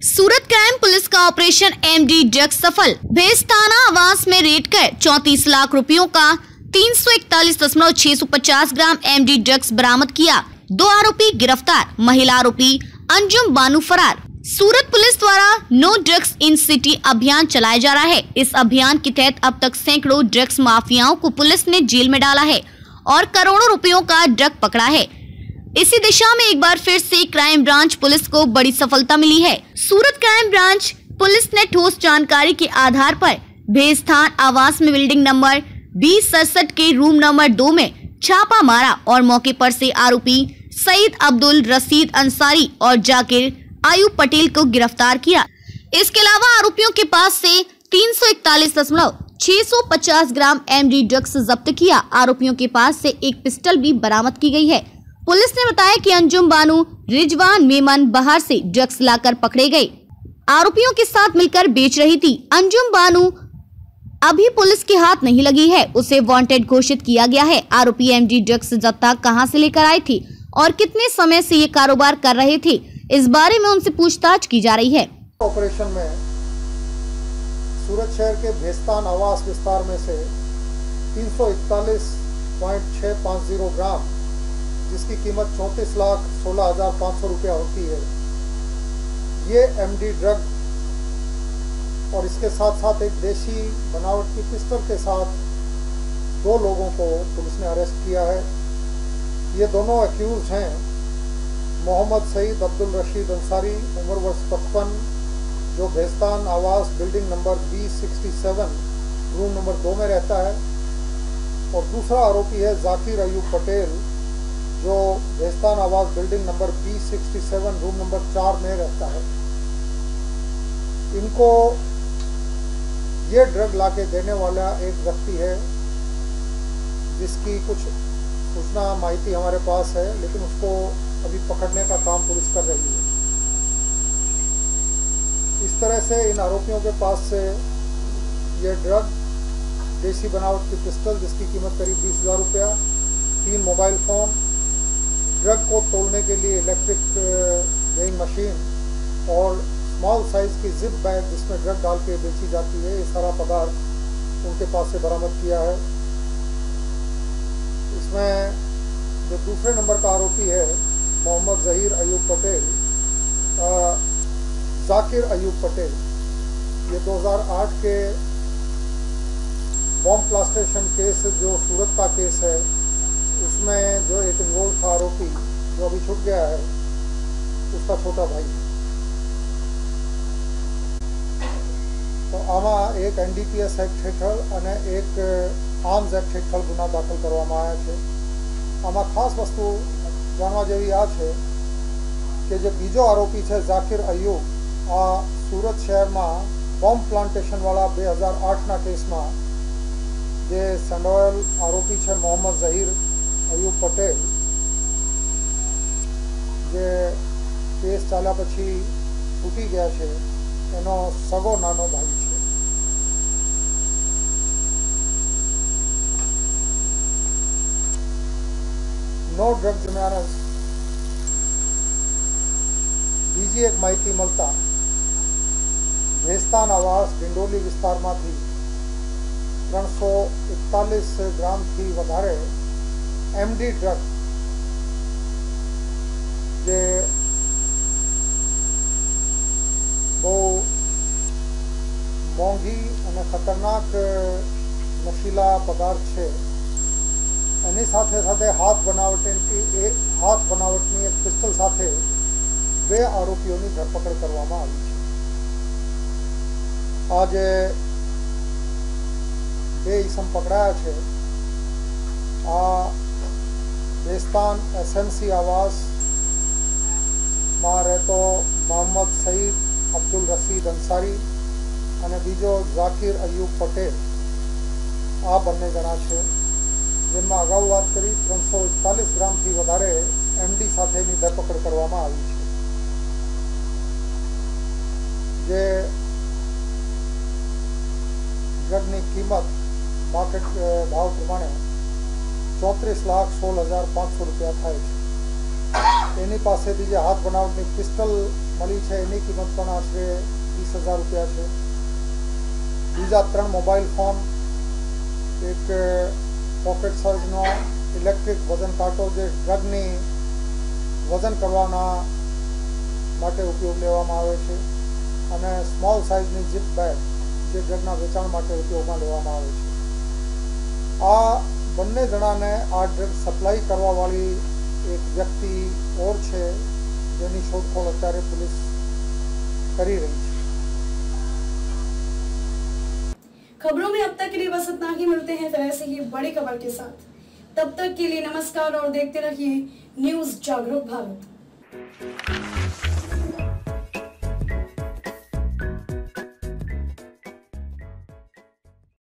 सूरत crime police का operation MD drugs सफल। भेज थाना आवास में रेड कर चौतीस लाख रुपयों का तीन सौ इकतालीस दशमलव छह सौ पचास ग्राम एमडी ड्रग्स बरामद किया। दो आरोपी गिरफ़्तार, महिला आरोपी अंजुम बानू फरार। सूरत पुलिस द्वारा नो ड्रग्स इन सिटी अभियान चलाया जा रहा है। इस अभियान के तहत अब तक सैकड़ों ड्रग्स माफियाओं को पुलिस ने जेल में डाला है और करोड़ों रुपयों का ड्रग पकड़ा है। इसी दिशा में एक बार फिर से क्राइम ब्रांच पुलिस को बड़ी सफलता मिली है। सूरत क्राइम ब्रांच पुलिस ने ठोस जानकारी के आधार पर भेस्थान आवास में बिल्डिंग नंबर बीस सड़सठ के रूम नंबर दो में छापा मारा और मौके पर से आरोपी सईद अब्दुल रसीद अंसारी और जाकिर आयुब पटेल को गिरफ़्तार किया। इसके अलावा आरोपियों के पास से तीन सौ इकतालीस दशमलव छह सौ पचास ग्राम एमडी ड्रग्स जब्त किया। आरोपियों के पास से एक पिस्टल भी बरामद की गई है। पुलिस ने बताया कि अंजुम बानू, रिजवान मेमन बाहर से ड्रग्स लाकर पकड़े गए। आरोपियों के साथ मिलकर बेच रही थी। अंजुम बानू अभी पुलिस के हाथ नहीं लगी है। उसे वांटेड घोषित किया गया है। आरोपी एमडी ड्रग्स जत्था कहाँ से लेकर आई थी और कितने समय से ये कारोबार कर रहे थे, इस बारे में उनसे पूछताछ की जा रही है। ऑपरेशन में सूरत शहर के भेस्तान आवास विस्तार में से तीन ग्राम जिसकी कीमत चौंतीस लाख सोलह हज़ार पाँच सौ रुपया होती है। ये एमडी ड्रग और इसके साथ साथ एक देशी बनावट की पिस्टल के साथ दो लोगों को पुलिस ने अरेस्ट किया है। ये दोनों एक्यूज हैं। मोहम्मद सईद अब्दुल रशीद अंसारी, उम्र वर्ष पचपन, जो भेस्तान आवास building number B sixty seven room number दो में रहता है। और दूसरा आरोपी है जाकिर अयूब पटेल जो भेस्तान आवास building number B sixty seven room number चार में रहता है, इनको ये ड्रग ला के देने वाला एक व्यक्ति है, जिसकी कुछ सूचना, माहिती हमारे पास है, लेकिन उसको अभी पकड़ने का काम पुलिस कर रही है। इस तरह से इन आरोपियों के पास से ये ड्रग देसी बनावट की पिस्टल जिसकी कीमत करीब बीस हज़ार रुपया, तीन मोबाइल फ़ोन ड्रग को तोड़ने के लिए इलेक्ट्रिक वेइंग मशीन और स्मॉल साइज़ की जिप बैग जिसमें ड्रग डाल के बेची जाती है, ये सारा पदार्थ उनके पास से बरामद किया है। इसमें जो दूसरे नंबर का आरोपी है, मोहम्मद जहीर अयूब पटेल जाकिर अयूब पटेल, ये 2008 के बॉम्ब प्लास्टेशन केस, जो सूरत का केस है उसमें जो एक इन्वॉल्व था आरोपी जो अभी छूट गया है उसका छोटा भाई તો આમાં એક એનડીપીએસ એક્ટ હેઠળ અને એક આર્મ્સ એક્ટ હેઠળ ગુના દાખલ કરવામાં આવ્યા છે આમાં ખાસ વસ્તુ જાણવા જેવી આ છે કે જે બીજો આરોપી છે ઝાકિર અયુબ આ સુરત શહેરમાં બોમ્બ પ્લાન્ટેશનવાળા બે હજાર આઠના કેસમાં જે સંડોવાયેલ આરોપી છે મોહમ્મદ ઝહીર અયુબ પટેલ કેસ ચાલ્યા પછી છૂટી ગયા છે. એનો સગો નાનો ભાઈ છે. નો ડ્રગ દરમિયાન બીજી એક માહિતી મળતા. ભેસ્તાન આવાસ ડિંડોલી વિસ્તારમાંથી ત્રણસો એકતાલીસ ગ્રામથી વધારે એમડી ડ્રગ જે મોંઘી અને ખતરનાક નશીલા પદાર્થ છે. એની સાથે સાથે હાથ બનાવટની એ, હાથ બનાવટની એક પિસ્તલ સાથે બે આરોપીઓની ધરપકડ કરવામાં આવી છે. આજે બે ઈસમ પકડાયા છે. આ બેસ્તાન એસએમસી આવાસમાં રહેતો મોહમ્મદ સઈદ અબ્દુલ રસીદ અંસારી અને બીજો ઝાકિર અયુબ પટેલ. આ બંને જણા છે જેમાં અગાઉ વાત કરી, ત્રણસો એકતાલીસ ગ્રામથી વધારે એમડી સાથેની ધરપકડ કરવામાં આવી છે. જે ડ્રગની કિંમત માર્કેટ ભાવ પ્રમાણે ચોત્રીસ લાખ સોળ હજાર પાંચસો રૂપિયા થાય છે. એની પાસેથી જે હાથ બનાવટની પિસ્ટલ મળી છે, એની કિંમત પણ આશરે વીસ હજાર રૂપિયા છે. બીજા ત્રણ મોબાઈલ ફોન, એક પોકેટ સાઇઝનો ઇલેક્ટ્રિક વજન કાંટો જે ડ્રગની વજન કરવાના માટે ઉપયોગ લેવામાં આવે છે અને સ્મોલ સાઇઝની જીપ બેગ જે ડ્રગના વેચાણ માટે ઉપયોગમાં લેવામાં આવે છે. આ બંને જણાને આ ડ્રગ સપ્લાય કરવાવાળી એક વ્યક્તિ ઓર છે, જેની શોધખોળ અત્યારે પોલીસ કરી રહી છે. खबरों में अब तक के लिए बस इतना ही, मिलते हैं फिर ऐसे ही बड़ी खबर के साथ। तब तक के लिए नमस्कार और देखते रहिए न्यूज़ जागरूक भारत।